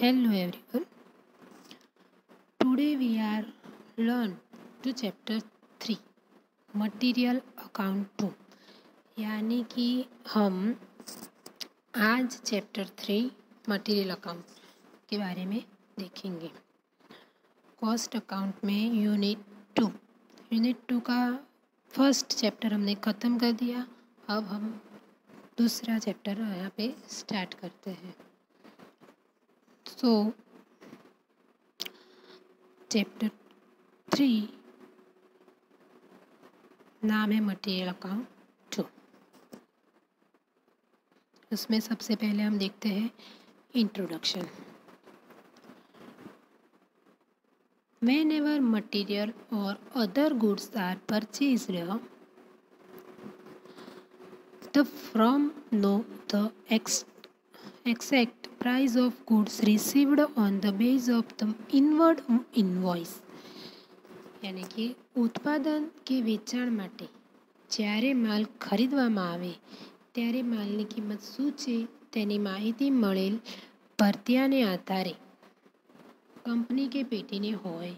hello everyone today we are learn to chapter three material account two यानी कि हम आज चैप्टर थ्री मटेरियल अकाउंट के बारे में देखेंगे कॉस्ट अकाउंट में यूनिट टू यूनिट टू का फर्स्ट चैप्टर हमने ख़त्म कर दिया अब हम दूसरा चैप्टर यहाँ पे स्टार्ट करते हैं So, तो chapter 3 नाम है मटेरियल अकाउंट उसमें सबसे पहले हम देखते हैं इंट्रोडक्शन वेन एवर मटीरियल और other goods are purchase the from know the ex exact price of goods received on the base of the inward invoice યાની કે ઉત્પાદન કે વેચાણ માટે જ્યારે માલ ખરીદવામાં આવે ત્યારે માલની કિંમત શું છે તેની માહિતી મળેલ ભરતિયાને આધારે કંપની કે પેટીને હોય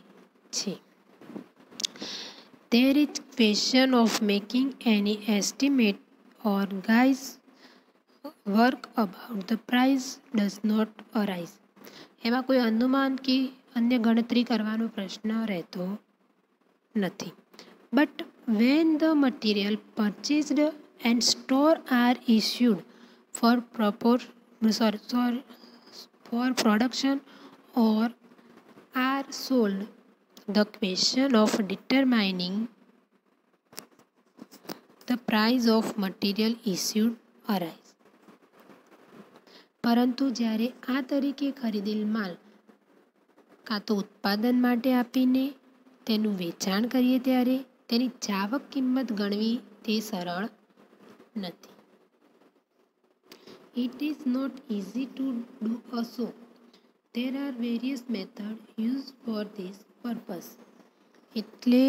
છે there is question of making any estimate or guys work about the price does not arise એમાં કોઈ અનુમાન કે અન્ય ગણતરી કરવાનો પ્રશ્ન રહેતો નથી but when the material purchased and store are issued for પ્રોપોર sorry sorry for production or are sold the question of determining the price of material issued arise પરંતુ જ્યારે આ તરીકે ખરીદેલ માલ કાં તો ઉત્પાદન માટે આપીને તેનું વેચાણ કરીએ ત્યારે તેની જાવક કિંમત ગણવી તે સરળ નથી it is not easy to do also show there are various method use for this purpose એટલે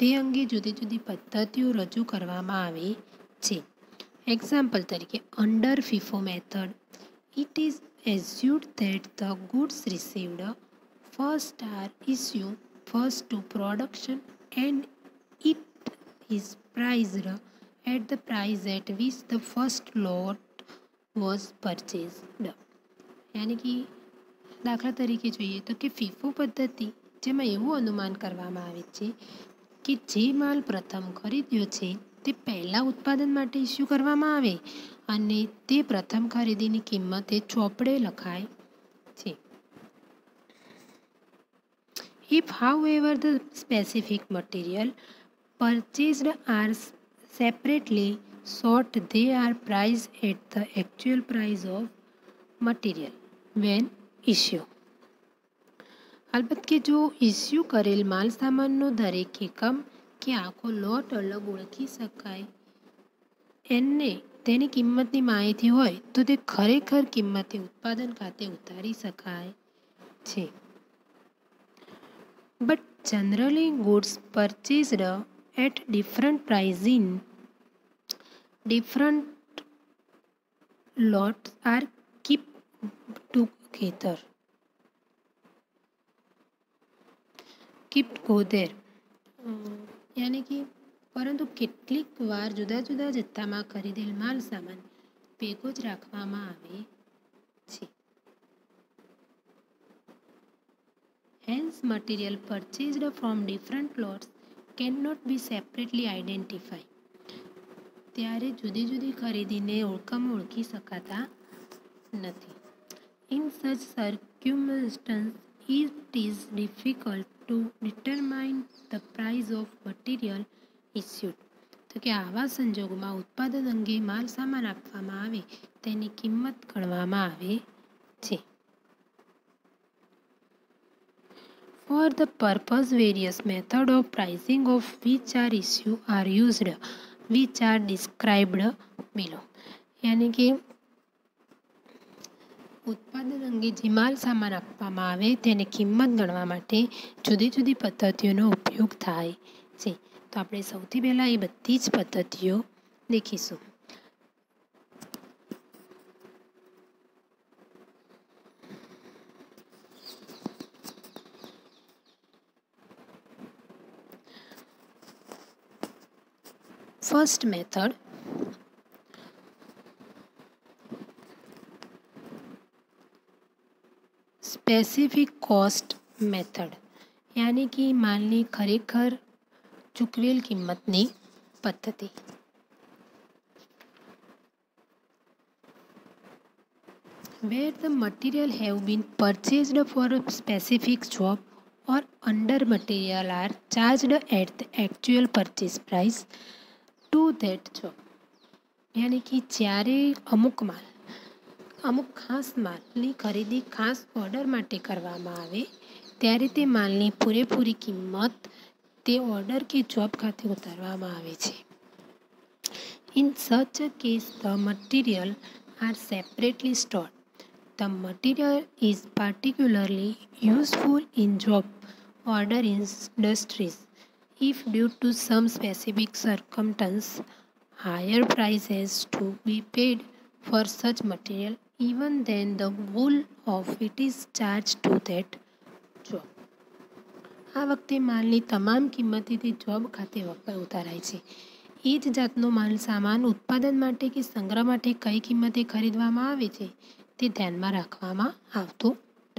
તે અંગે જુદી જુદી પદ્ધતિઓ રજૂ કરવામાં આવી છે એક્ઝામ્પલ તરીકે under FIFO method it is assumed that the goods received first are issue first to production and it is priced at the price at which the first lot was purchased યાની કે દાખલા તરીકે જોઈએ તો કે FIFO પદ્ધતિ જેમાં એવું અનુમાન કરવામાં આવે છે કે જે માલ પ્રથમ ખરીદ્યો છે તે પહેલાં ઉત્પાદન માટે ઇસ્યુ કરવામાં આવે અને તે પ્રથમ ખરીદીની કિંમતે ચોપડે લખાય છે if however the specific material purchased are separately sought they are priced at the actual price of material when issue અલબત્ત કે જો ઇસ્યુ કરેલ માલ સામાનનો દરેક એકમ કે આખો લોટ અલગ ઓળખી શકાય એને તેની કિંમતની માહિતી હોય તો તે ખરેખર કિંમતે ઉત્પાદન ખાતે ઉતારી શકાય છે but generally goods purchased at different pricing different lot are keep to ખેતર keep go યાની કે પરંતુ કેટલીક વાર જુદા જુદા જથ્થામાં ખરીદેલ માલ સામાન ભેગો જ રાખવામાં આવે છે hence material purchased from different lots can not be separately identify ત્યારે જુદી જુદી ખરીદીને ઓળખમ ઓળખી શકાતા નથી in such circumstances it is difficult to determine the price of material issued તો કે આવા સંજોગોમાં ઉત્પાદન અંગે માલ સામાન આપવામાં આવે તેની કિંમત ગણવામાં આવે છે for the purpose various method of pricing of which are issue are used which are described below યાની કે ઉત્પાદન અંગે જે માલ સામાન આપવામાં આવે તેને કિંમત ગણવા માટે જુદી જુદી પદ્ધતિઓનો ઉપયોગ થાય છે તો આપણે સૌથી પહેલાં એ બધી જ પદ્ધતિઓ દેખીશું first method specific cost method यानी कि मालनी खरेखर चूकवेल किमत पद्धति where the material have been purchase for specific job और under material are charged at the actual purchase price to that job यानी कि जयरे अमुक माल અમુક ખાસ માલની ખરીદી ખાસ ઓર્ડર માટે કરવામાં આવે ત્યારે તે માલની પૂરેપૂરી કિંમત તે ઓર્ડર કે જોબ ખાતે ઉતારવામાં આવે છે in such a case the material are separately stored the material is particularly useful in job order industries if due to some specific circumstance higher price has to be paid for such material even then the whole of it is charge to that job આ વખતે માલની તમામ કિંમતેથી job ખાતે ઉતારાય છે એ જ જાતનો માલ સામાન ઉત્પાદન માટે કે સંગ્રહ માટે કઈ કિંમતે ખરીદવામાં આવે છે તે ધ્યાનમાં રાખવામાં આવતું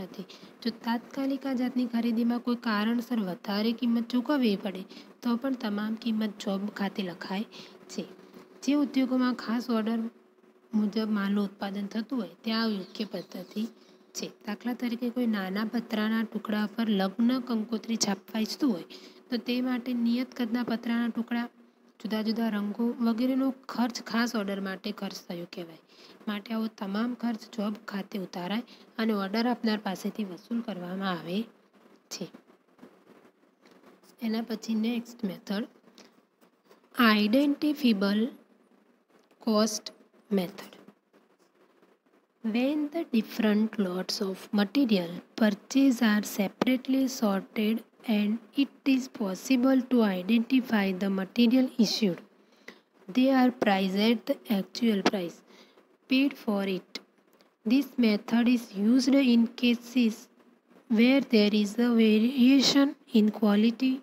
નથી જો તાત્કાલિક આ જાતની ખરીદીમાં કોઈ કારણસર વધારે કિંમત ચૂકવવી પડે તો પણ તમામ કિંમત જોબ ખાતે લખાય છે જે ઉદ્યોગોમાં ખાસ ઓર્ડર મુજબ માલનું ઉત્પાદન થતું હોય તે આ યોગ્ય પદ્ધતિ છે દાખલા તરીકે કોઈ નાના પતરાના ટુકડા પર લગ્ન કંકોત્રી છાપવા ઈચ્છતું હોય તો તે માટે નિયત કદના પતરાના ટુકડા જુદા જુદા રંગો વગેરેનો ખર્ચ ખાસ ઓર્ડર માટે ખર્ચ થયો કહેવાય માટે આવો તમામ ખર્ચ જોબ ખાતે ઉતારાય અને ઓર્ડર આપનાર પાસેથી વસૂલ કરવામાં આવે છે એના પછી next method identifiable cost method. When the different lots of material purchase are separately sorted and it is possible to identify the material issued, they are priced at the actual price paid for it. This method is used in cases where there is a variation in quality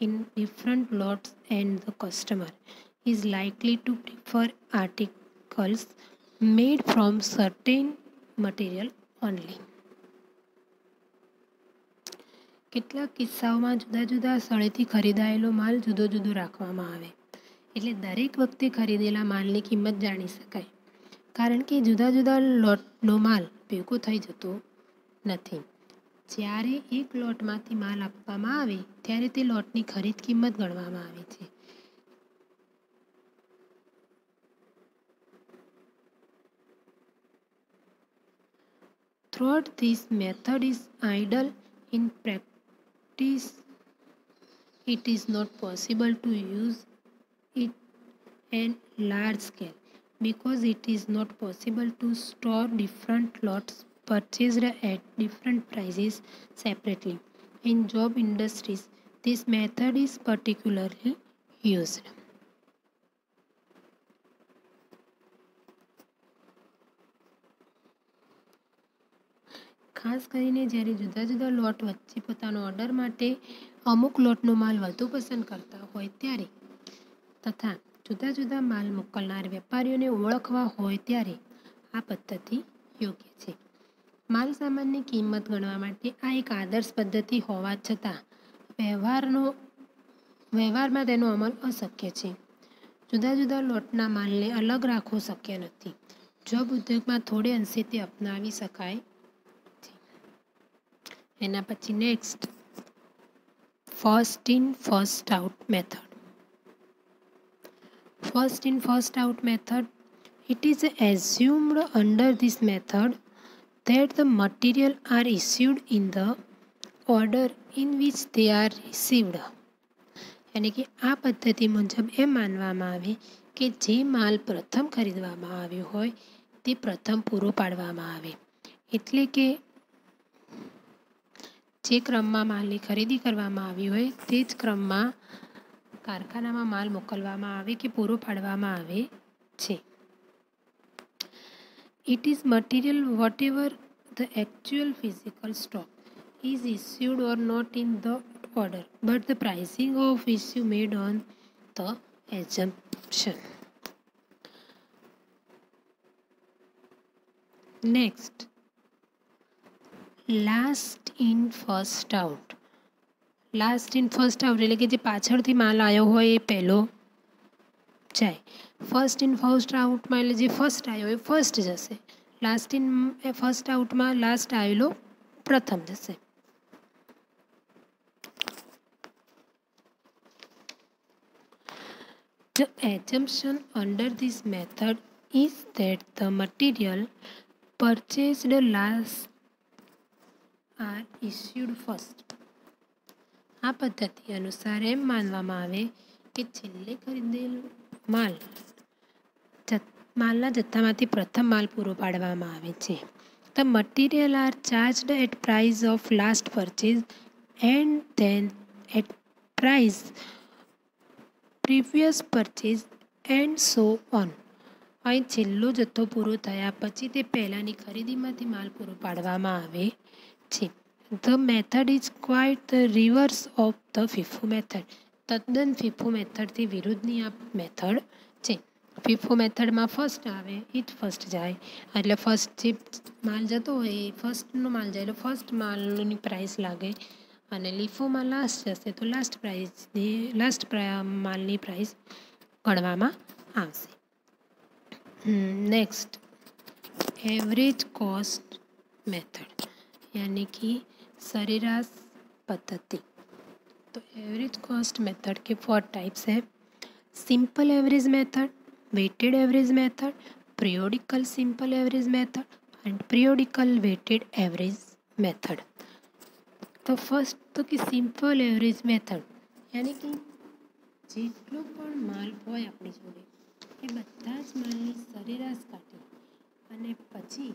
in different lots and the customer is likely to prefer article vehicles made from certain material only કેટલાક કિસ્સાઓમાં જુદા જુદા સ્થળેથી ખરીદાયેલો માલ જુદો જુદો રાખવામાં આવે એટલે દરેક વખતે ખરીદેલા માલની કિંમત જાણી શકાય કારણ કે જુદા જુદા લોટનો માલ ભેગો થઈ જતો નથી જ્યારે એક લોટમાંથી માલ આપવામાં આવે ત્યારે તે લોટની ખરીદ કિંમત ગણવામાં આવે છે Third, this method is idle in practice. It is not possible to use it in large scale because it is not possible to store different lots purchased at different prices separately. In job industries, this method is particularly used. ખાસ કરીને જ્યારે જુદા જુદા લોટ વચ્ચે પોતાનો order માટે અમુક લોટનો માલ વધુ પસંદ કરતા હોય ત્યારે તથા જુદા જુદા માલ મોકલનાર વેપારીઓને ઓળખવા હોય ત્યારે આ પદ્ધતિ યોગ્ય છે માલ સામાનની કિંમત ગણવા માટે આ એક આદર્શ પદ્ધતિ હોવા છતાં વ્યવહારનો વ્યવહારમાં તેનો અમલ અશક્ય છે જુદા જુદા લોટના માલને અલગ રાખવો શક્ય નથી જોબ ઉદ્યોગમાં થોડે અંશે તે અપનાવી શકાય એના પછી next first in first out method first in first out method it is assumed under this method that the material are issued in the order in which they are received એટલે કે આ પદ્ધતિ મુજબ એ માનવામાં આવે કે જે માલ પ્રથમ ખરીદવામાં આવ્યો હોય તે પ્રથમ પૂરો પાડવામાં આવે એટલે કે જે ક્રમમાં માલની ખરીદી કરવામાં આવી હોય તે જ ક્રમમાં કારખાનામાં માલ મોકલવામાં આવે કે પૂરો પાડવામાં આવે છે It is material whatever the actual physical stock is issued or not in the order, but the pricing of issue made on the assumption. Next, last in first out last in first out એટલે કે જે પાછળથી માલ આવ્યો હોય એ પહેલો જાય ફર્સ્ટ ઇન ફર્સ્ટ આઉટમાં એટલે જે ફર્સ્ટ આવ્યો એ ફર્સ્ટ જશે લાસ્ટ ઇન એ ફર્સ્ટ આઉટમાં લાસ્ટ આવેલો પ્રથમ જશે The assumption under this method is that the material purchased last are issued first આ પદ્ધતિ અનુસાર એમ માનવામાં આવે કે છેલ્લે ખરીદેલું માલ માલના જથ્થામાંથી પ્રથમ માલ પૂરો પાડવામાં આવે છે the material are charged at price of last purchase and then at price previous purchase and so on અહીં છેલ્લો જથ્થો પૂરો થયા પછી તે પહેલાંની ખરીદીમાંથી માલ પૂરો પાડવામાં આવે છે the method is quite the reverse of the FIFO method તદ્દન ફીફો મેથડથી વિરુદ્ધની આ મેથડ છે ફીફો મેથડમાં ફર્સ્ટ આવે જ ફર્સ્ટ જાય એટલે ફર્સ્ટ જે માલ જતો હોય એ ફર્સ્ટનો માલ જાય એટલે ફર્સ્ટ માલની પ્રાઇસ લાગે અને લીફોમાં લાસ્ટ જશે તો લાસ્ટ પ્રાઇઝની લાસ્ટ માલની પ્રાઇસ ગણવામાં આવશે નેક્સ્ટ એવરેજ કોસ્ટ મેથડ यानी कि सरेराश पद्धति तो एवरेज कॉस्ट मेथड के फोर टाइप्स है simple average method weighted average method periodical simple average method and periodical weighted average method तो फर्स्ट तो कि सिंपल एवरेज मेथड यानी कि जितलो पर माल हो अपनी जोड़े ये बताज माल सरेराज काटे पची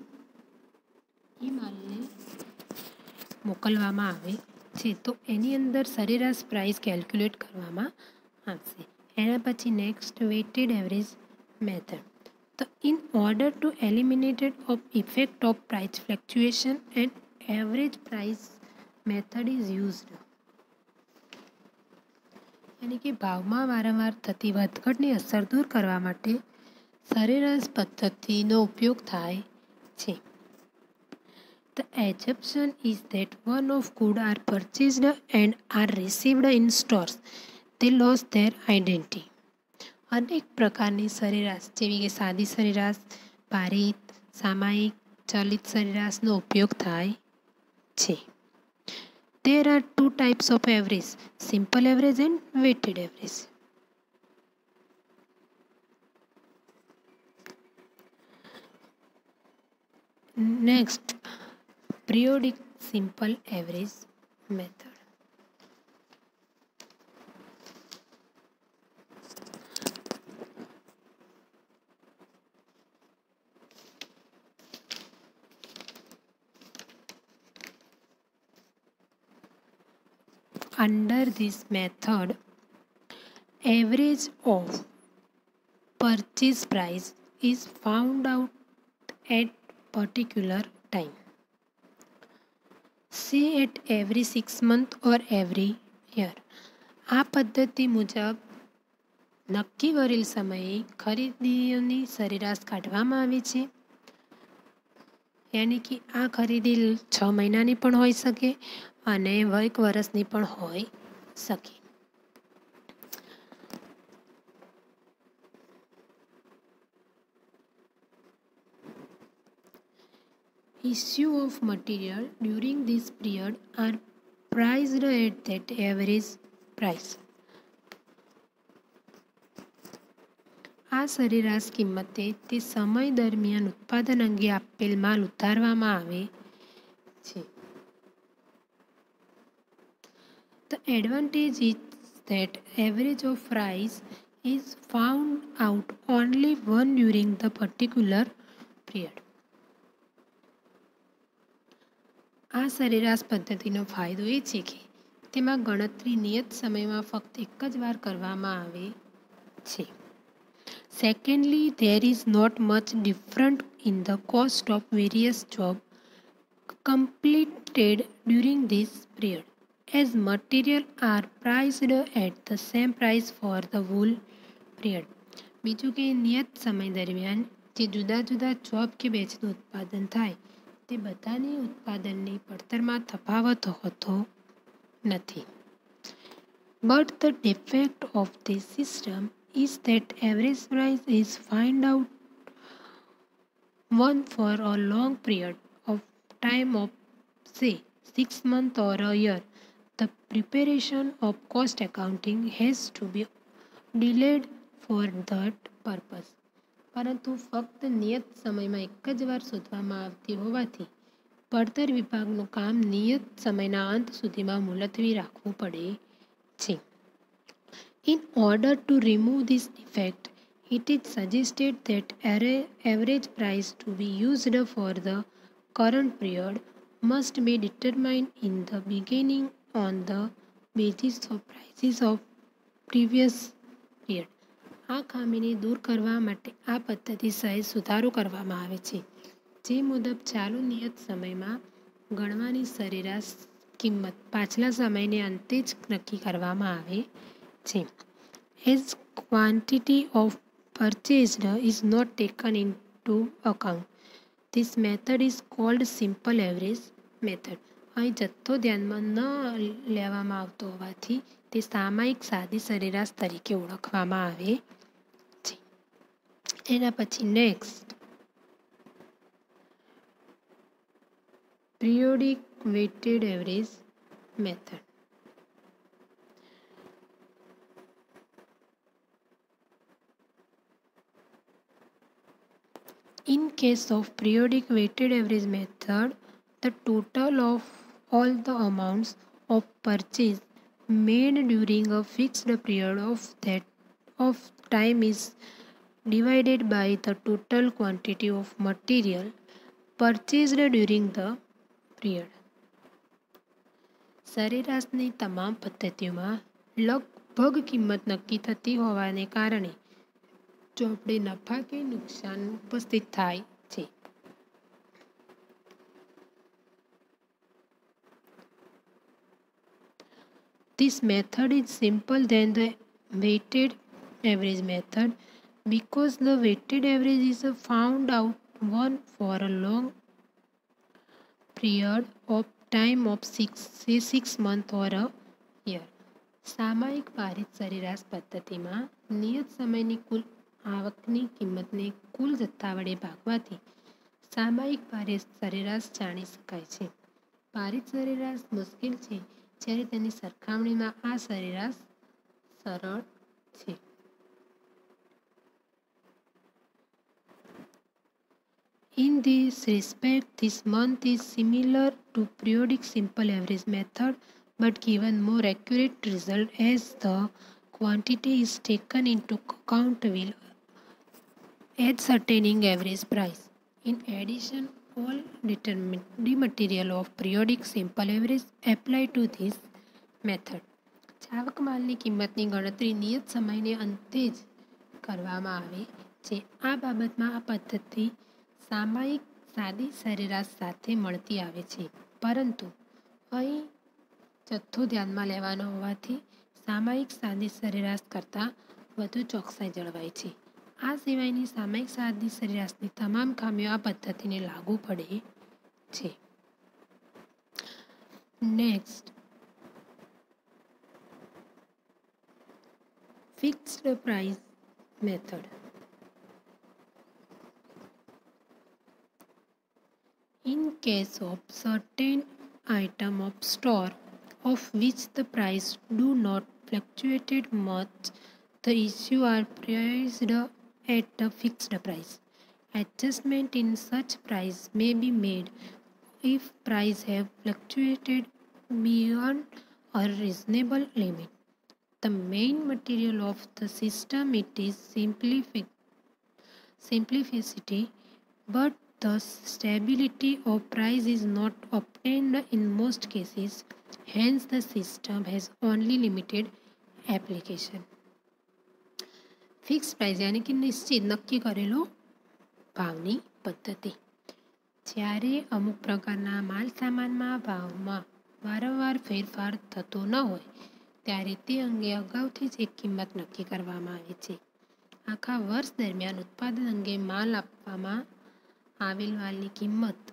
એ માલને મોકલવામાં આવે છે તો એની અંદર સરેરાશ પ્રાઇસ કેલ્ક્યુલેટ કરવામાં આવશે એના પછી નેક્સ્ટ વેટેડ એવરેજ મેથડ તો in order to eliminated of effect of price fluctuation and average price method is used યાની કે ભાવમાં વારંવાર થતી વધઘટની અસર દૂર કરવા માટે સરેરાશ પદ્ધતિનો ઉપયોગ થાય છે The assumption is that one of goods are purchased and are received in stores. They lost their identity. અનેક પ્રકારની સરેરાશ જેવી કે સાદી સરેરાશ ભારિત સામાયિક ચલિત સરેરાશનો ઉપયોગ થાય છે There are two types of average, simple average and weighted average. Next, periodic simple average method. Under this method, average of purchase price is found out at particular time. See at every six month or every year આ પદ્ધતિ મુજબ નક્કી કરેલ સમયે ખરીદીઓની સરેરાશ કાઢવામાં આવે છે યાની કે આ ખરીદી છ મહિનાની પણ હોઈ શકે અને એક વર્ષની પણ હોઈ શકે issue of material during this period are priced at that average price. આ સરેરાશ કિંમતે તે સમય દરમિયાન ઉત્પાદન અંગે The advantage is that average of price is found out only one during the particular period. આ સરેરાશ પદ્ધતિનો ફાયદો એ છે કે તેમાં ગણતરી નિયત સમયમાં ફક્ત એક જ વાર કરવામાં આવે છે secondly there is not much different in the cost of various job completed during this period as material are priced at the same price for the whole period બીજું કે નિયત સમય દરમિયાન જે જુદા જુદા જોબ કે બેચનું ઉત્પાદન થાય તે બધાની ઉત્પાદનની પડતરમાં તફાવત હોતો નથી But the defect of this system is that average price is find out one for a long period of time of say 6 months or a year. The preparation of cost accounting has to be delayed for that purpose. પરંતુ ફક્ત નિયત સમયમાં એક જ વાર શોધવામાં આવતી હોવાથી પડતર વિભાગનું કામ નિયત સમયના અંત સુધીમાં મુલતવી રાખવું પડે છે in order to remove this defect it is suggested that average price to be used for the current period must be determined in the beginning on the basis of prices of previous period આ ખામીને દૂર કરવા માટે આ પદ્ધતિ સહેજ સુધારો કરવામાં આવે છે જે મુજબ ચાલુ નિયત સમયમાં ગણવાની સરેરાશ કિંમત પાછલા સમયને અંતે જ નક્કી કરવામાં આવે છે as quantity of is not taken into account this method is called simple average method અહીં જથ્થો ધ્યાનમાં ન લેવામાં આવતો હોવાથી તે સામાયિક સાદી સરેરાશ તરીકે ઓળખવામાં આવે And એના પછી next periodic weighted average method. In case of periodic weighted average method, the total of all the amounts of purchase made during a fixed period of that of time is divided by the total quantity of material purchased during the period. સરેરાશની તમામ પદ્ધતિઓમાં લગભગ કિંમત નક્કી થતી હોવાને કારણે ચોપડે નફા કે નુકસાન ઉપસ્થિત થાય છે This method is simple than the weighted average method because the weighted average is found out one for a long period of time of six say six month or a year સામાયિક પારિત સરેરાશ પદ્ધતિમાં નિયત સમયની કુલ આવકની કિંમતને કુલ જથ્થા વડે ભાગવાથી સામાયિક ભારિત સરેરાશ જાણી શકાય છે પારિત સરેરાશ મુશ્કેલ છે જ્યારે તેની સરખામણીમાં આ સરેરાશ સરળ છે In this respect, this month is similar to periodic simple average method but given more accurate result as the quantity is taken into account will at certaining average price. In addition, all determined material of periodic simple average apply to this method. આવક માલની કિંમતની ગણતરી નિયત સમયને અંતે જ કરવામાં આવે છે આ બાબતમાં આ પદ્ધતિ સામાયિક સાદી સરેરાશ સાથે મળતી આવે છે પરંતુ અહીં જથ્થો ધ્યાનમાં લેવાનો હોવાથી સામાયિક સાદી સરેરાશ કરતાં વધુ ચોકસાઈ જળવાય છે આ સિવાયની સામાયિક સાદી સરેરાશની તમામ ખામીઓ આ પદ્ધતિને લાગુ પડે છે next fixed price method in case of certain item of store of which the price do not fluctuate much the issue are priced at a fixed price adjustment in such price may be made if price have fluctuated beyond a reasonable limit the main material of the system it is simplific- simplicity but Thus, stability of price is not obtained in most cases. Hence, the system has only limited application. Fix price યાની કે નિશ્ચિત નક્કી કરેલો ભાવની પદ્ધતિ જ્યારે અમુક પ્રકારના માલ સામાનમાં ભાવમાં વારંવાર ફેરફાર થતો ન હોય ત્યારે તે અંગે અગાઉથી જ એક કિંમત નક્કી કરવામાં આવે છે આખા વર્ષ દરમિયાન ઉત્પાદન અંગે માલ આપવામાં આવેલ માલની કિંમત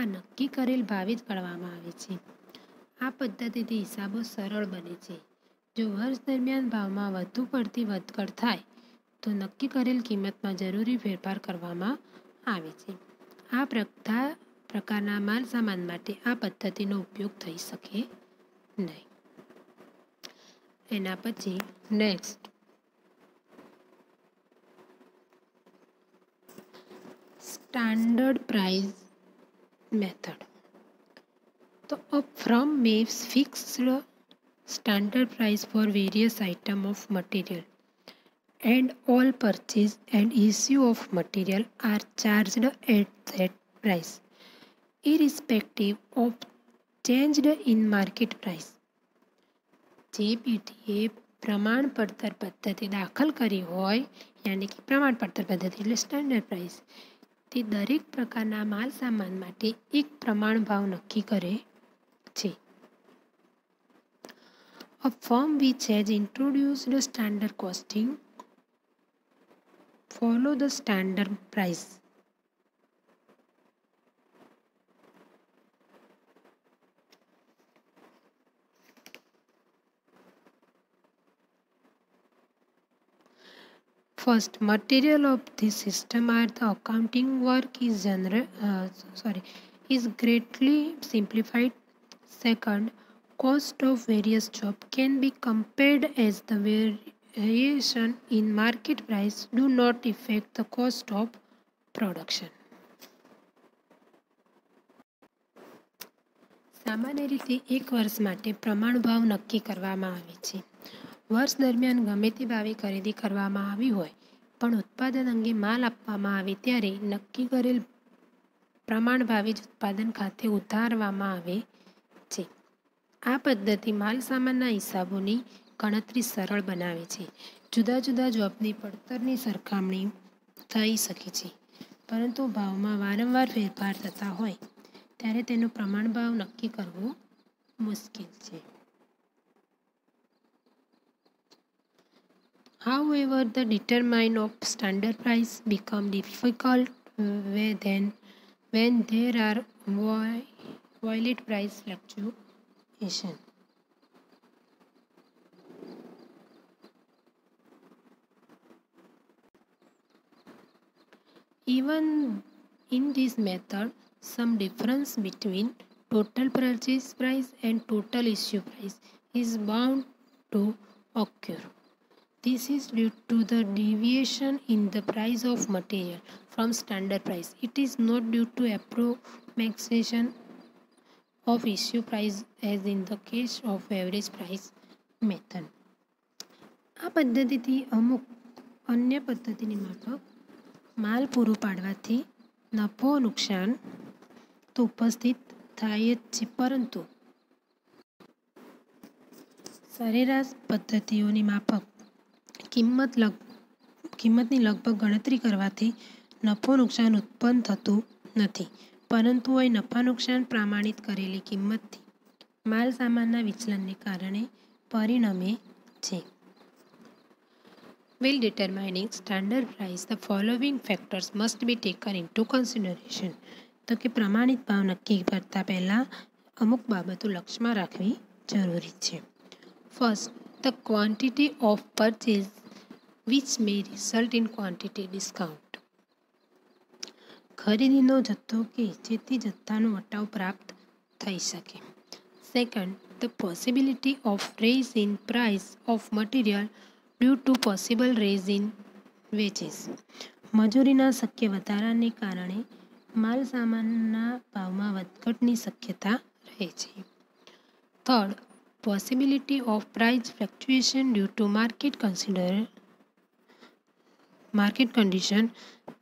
આ નક્કી કરેલ ભાવે જ ગણવામાં આવે છે આ પદ્ધતિથી હિસાબો સરળ બને છે જો વર્ષ દરમિયાન ભાવમાં વધુ પડતી વધઘટ થાય તો નક્કી કરેલ કિંમતમાં જરૂરી ફેરફાર કરવામાં આવે છે આ પ્રથા પ્રકારના માલ સામાન માટે આ પદ્ધતિનો ઉપયોગ થઈ શકે નહીં એના પછી નેક્સ્ટ स्टैंडर्ड प्राइस मेथड तो अब फ्रॉम मेव्स fixed standard price for various item of material and all purchase and issue of material are charged at that price irrespective of changed in market price जे जेपीटी प्रमाणपत्र पद्धति दाखल करी हो प्रमाणपत्र पद्धति स्टैंडर्ड प्राइस તે દરેક પ્રકારના માલ સામાન માટે એક પ્રમાણ ભાવ નક્કી કરે છે a form which has introduce standard costing follow the standard price First, material of this system are the accounting work is general, uh, sorry, is greatly simplified. Second, cost of various job can be compared as the variation in market price do not affect the cost of production. સામાન્ય રીતે એક વર્ષ માટે પ્રમાણ નક્કી કરવામાં આવે છે વર્ષ દરમિયાન ગમે તે ભાવે ખરીદી કરવામાં આવી હોય પણ ઉત્પાદન અંગે માલ આપવામાં આવે ત્યારે નક્કી કરેલ પ્રમાણ ભાવે જ ઉત્પાદન ખાતે ઉતારવામાં આવે છે આ પદ્ધતિ માલ સામાનના હિસાબોની ગણતરી સરળ બનાવે છે જુદા જુદા જોબની પડતરની સરખામણી થઈ શકે છે પરંતુ ભાવમાં વારંવાર ફેરફાર થતા હોય ત્યારે તેનું પ્રમાણ ભાવ નક્કી કરવો મુશ્કેલ છે However, the determine of standard price become difficult uh, when, when there are violent price fluctuation. Even in this method, some difference between total purchase price and total issue price is bound to occur. This is due to the deviation in the price of material from standard price. It is not due to approximation of issue price as in the case of average price method. આ પદ્ધતિથી અમુક અન્ય પદ્ધતિની માફક માલ પૂરો પાડવાથી નફો નુકસાન તો ઉપસ્થિત થાય જ છે પરંતુ સરેરાશ પદ્ધતિઓની માફક કિંમત લગ કિંમતની લગભગ ગણતરી કરવાથી નફો નુકસાન ઉત્પન્ન થતું નથી પરંતુ એ નફા નુકસાન પ્રમાણિત કરેલી કિંમતથી માલ સામાનના વિચલનને કારણે પરિણમે છે determining standard standard the following factors must be be in into consideration. તો કે પ્રમાણિત ભાવ નક્કી કરતા પહેલાં અમુક બાબતો લક્ષમાં રાખવી જરૂરી છે first the quantity of purchase which may result in quantity discount ખરીદીનો જથ્થો કે જેથી જથ્થાનો વટાવ પ્રાપ્ત થઈ શકે second the possibility of raise in price of material due to possible raise in wages મજૂરીના શક્ય વધારાને કારણે માલ સામાનના ભાવમાં વધઘટની શક્યતા રહે છે third possibility of price fluctuation due to market consider market condition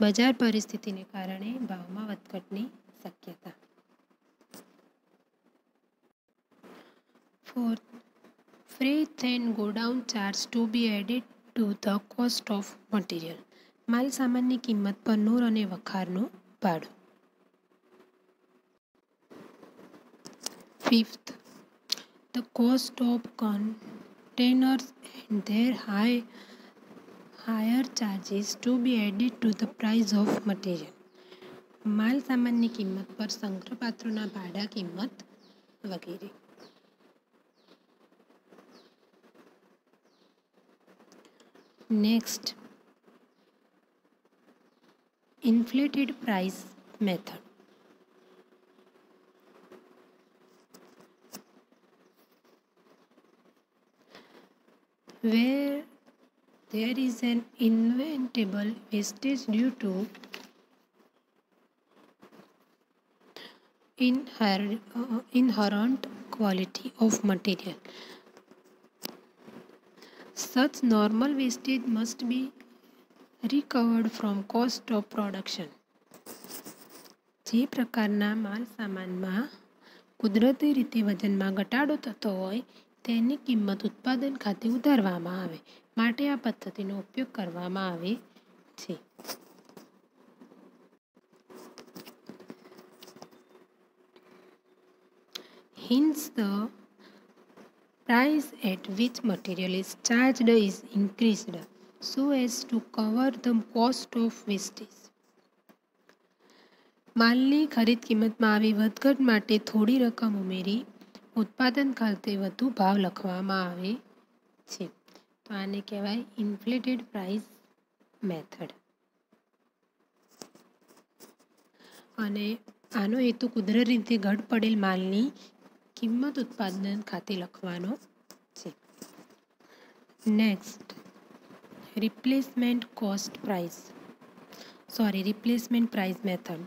બજાર પરિસ્થિતિને કારણે ભાવમાં વધઘટની શક્યતા fourth freight and godown charge to be added to the cost of material માલ સામાનની કિંમત પર નૂર અને વખારનું ભાડું fifth the cost of containers and there high higher charges to be added to the price of material માલ સામાનની કિંમત પર સંગ્રહપાત્રોના ભાડા કિંમત વગેરે next inflated price method there is an inevitable wastage due to inher uh, inherent quality of material. Such normal wastage must be recovered from cost of production. જે પ્રકારના માલ સામાનમાં કુદરતી રીતે વજનમાં ઘટાડો થતો હોય તેની કિંમત ઉત્પાદન ખાતે ઉતારવામાં આવે માટે આ પદ્ધતિનો ઉપયોગ કરવામાં આવે છે Hence the price at which material is charged is increased so as to cover the cost of wastage. માલની ખરીદ કિંમતમાં આવી વધઘટ માટે થોડી રકમ ઉમેરી ઉત્પાદન ખર્ચે વધુ ભાવ લખવામાં આવે છે તો આને કહેવાય ઇન્ફ્લેટેડ પ્રાઇસ મેથડ અને આનો હેતુ કુદરત રીતે ઘટ પડેલ માલની કિંમત ઉત્પાદન ખાતે લખવાનો છે next replacement cost price sorry replacement price method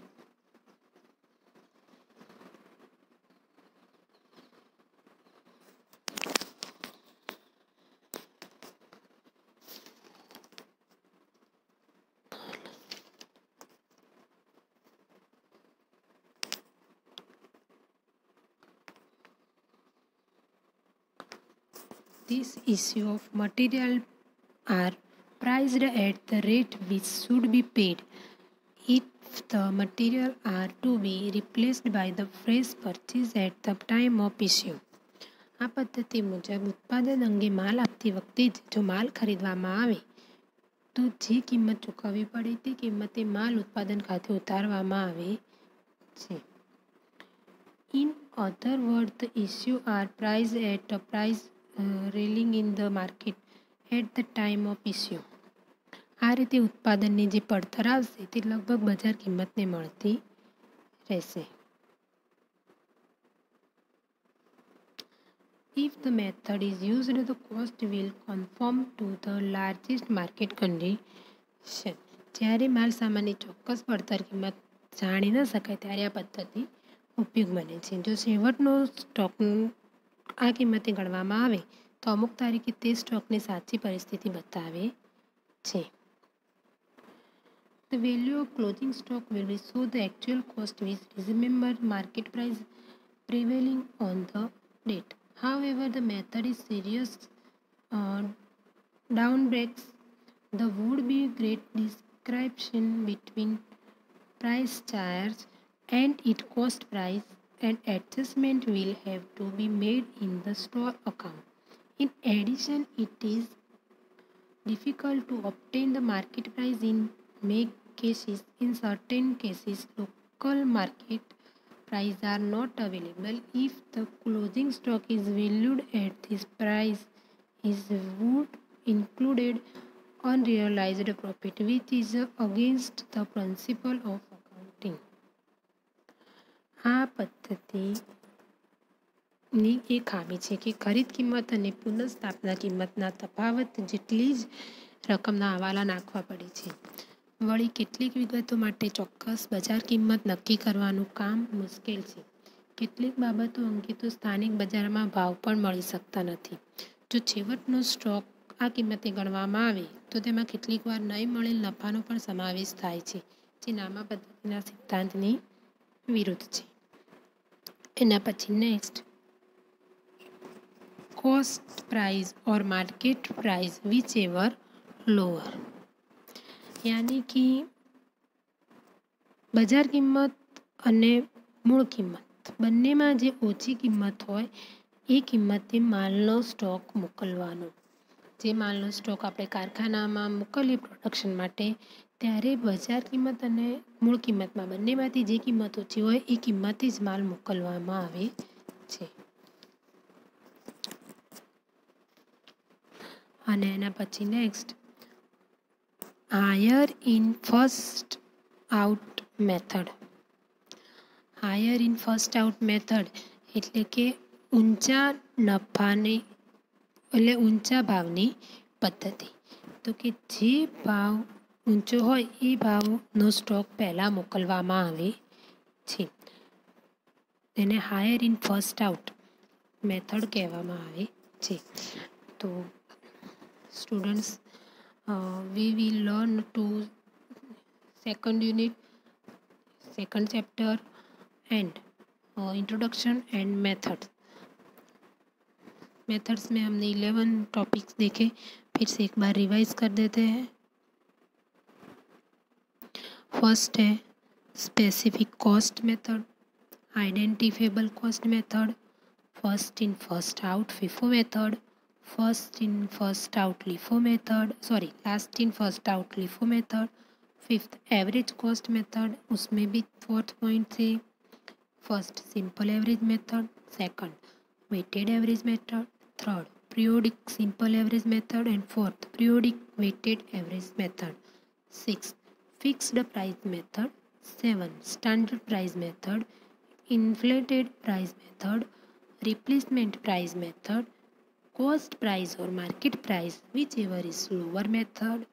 this issue of material are priced at the rate which should be paid if the material are to be replaced by the fresh purchase at the time of issue આ પદ્ધતિ મુજબ ઉત્પાદન અંગે માલ આપતી વખતે જ જો માલ ખરીદવામાં આવે તો જે કિંમત ચૂકવવી પડે તે કિંમતે માલ ઉત્પાદન ખાતે ઉતારવામાં આવે છે in other word the issue are price at a price railing in the market at the time of issue આ રીતે ઉત્પાદનની જે પડતર આવશે તે લગભગ બજાર કિંમતને મળતી રહેશે If the method is used, the cost will conform to the largest market condition. જ્યારે માલ સામાનની ચોક્કસ પડતર કિંમત જાણી ન શકાય ત્યારે આ પદ્ધતિ ઉપયોગ બને છે જો છેવટનો સ્ટોક આ કિંમતે ગણવામાં આવે તો અમુક તારીખે તે સ્ટોકની સાચી પરિસ્થિતિ બતાવે છે the value of closing stock will be show the actual cost which remember market price prevailing on the date however the method is serious down breaks the would be great description between price charge and it cost price An adjustment will have to be made in the store account. In addition, it is difficult to obtain the market price in make cases. In certain cases, local market price are not available. If the closing stock is valued at this price, is would included unrealized profit, which is against the principle of આ પદ્ધતિની એ ખામી છે કે ખરીદ કિંમત અને પુનઃસ્થાપના કિંમતના તફાવત જેટલી જ રકમના હવાલા નાખવા પડે છે વળી કેટલીક વિગતો માટે ચોક્કસ બજાર કિંમત નક્કી કરવાનું કામ મુશ્કેલ છે કેટલીક બાબતો અંગે તો સ્થાનિક બજારમાં ભાવ પણ મળી શકતા નથી જો છેવટનો સ્ટોક આ કિંમતે ગણવામાં આવે તો તેમાં કેટલીક વાર નહીં મળેલ નફાનો પણ સમાવેશ થાય છે જે નામા પદ્ધતિના સિદ્ધાંતની વિરુદ્ધ છે એના પછી next cost price or market price whichever lower યાની કે બજાર કિંમત અને મૂળ કિંમત બંનેમાં જે ઓછી કિંમત હોય એ કિંમતે માલનો સ્ટોક મોકલવાનો જે માલનો સ્ટોક આપણે કારખાનામાં મોકલીએ પ્રોડક્શન માટે ત્યારે બજાર કિંમત અને મૂળ કિંમતમાં બંનેમાંથી જે કિંમત ઓછી હોય એ કિંમતે જ માલ મોકલવામાં આવે છે અને એના પછી next higher in first out method higher in first out method એટલે કે ઊંચા નફાની એટલે ઊંચા ભાવની પદ્ધતિ તો કે જે ભાવ નું હોય ઈ ભાવ નો સ્ટોક પહેલા મોકલવામાં આવે છે તેને higher in first out method કહેવામાં આવે છે તો students we we learn to second unit second chapter and O introduction and methods methods મે ہمને 11 ટોપિક્સ દેખે ફિર સે એક બાર રિવિઝ કર દેતે હે फर्स्ट है specific cost method identifiable cost method first in first out FIFO method first in first out LIFO method sorry last in first out LIFO method fifth average cost method उसमें भी fourth point थे first simple average method second weighted average method third periodic simple average method and fourth periodic weighted average method six fixed price method seven standard price method inflated price method replacement price method cost price और market price which ever is lower method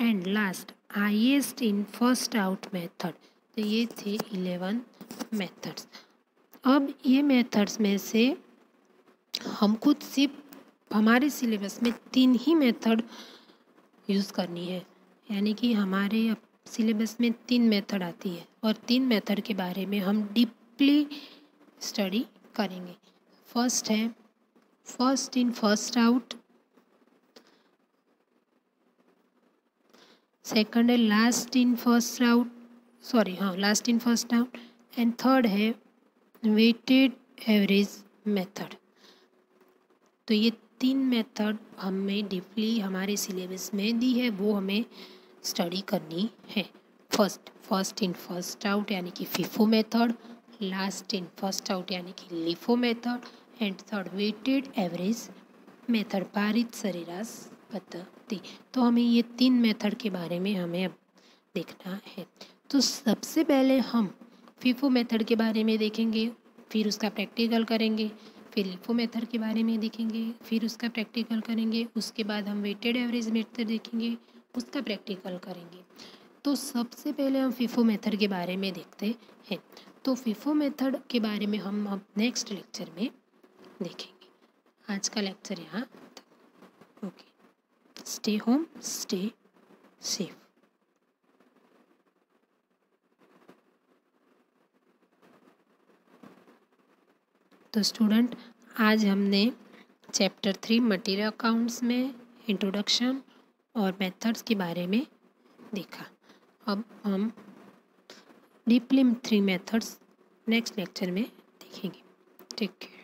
and last highest in first out method तो ये थे eleven methods अब ये methods में से हम खुद सिर्फ हमारे सिलेबस में तीन ही मेथड यूज़ करनी है यानी कि हमारे अब सिलेबस में तीन मेथड आती है और तीन मेथड के बारे में हम डीपली स्टडी करेंगे फर्स्ट है first in first out second है last in first out sorry हाँ last in first out and third है वेटेड एवरेज मेथड तो ये तीन मेथड हमें डीपली हमारे सिलेबस में दी है वो हमें स्टडी करनी है first first in first out यानी कि FIFO method last in first out यानी कि LIFO method and third weighted average method पारित सरेराश पद्धति तो हमें ये तीन मेथड के बारे में हमें अब देखना है तो सबसे पहले हम फिफो मेथड के बारे में देखेंगे फिर उसका प्रैक्टिकल करेंगे फिर लिफो मेथड के बारे में देखेंगे फिर उसका प्रैक्टिकल करेंगे उसके बाद हम वेटेड एवरेज मेथड देखेंगे उसका प्रैक्टिकल करेंगे तो सबसे पहले हम फिफो मेथड के बारे में देखते हैं तो फिफो मेथड के बारे में हम अब नेक्स्ट लेक्चर में देखेंगे आज का लेक्चर यहाँ okay stay home stay safe तो स्टूडेंट आज हमने चैप्टर थ्री मटेरियल अकाउंट्स में इंट्रोडक्शन और मेथड्स के बारे में देखा अब हम डीपलिम थ्री मेथड्स नेक्स्ट लेक्चर में देखेंगे ठीक है